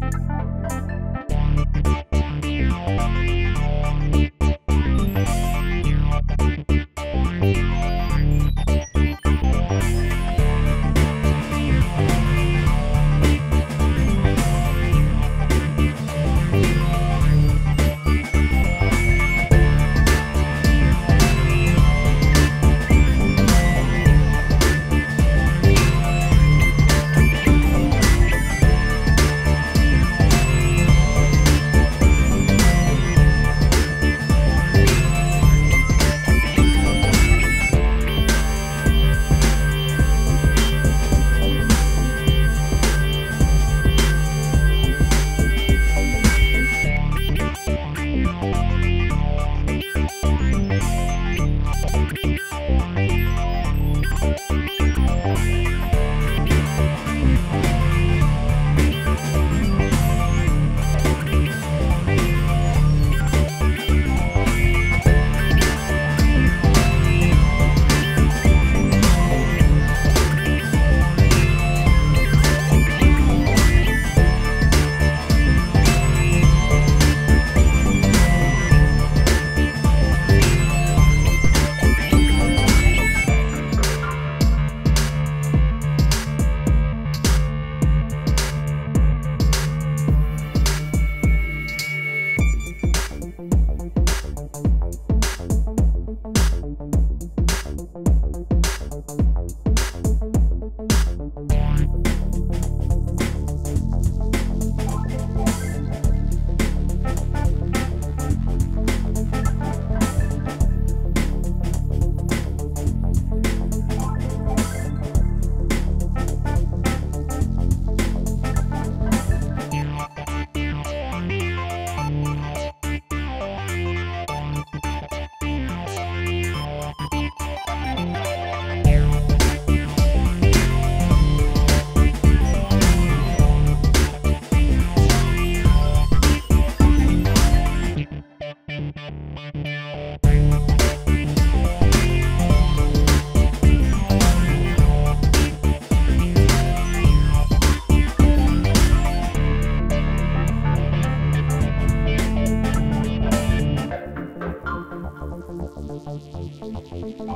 Música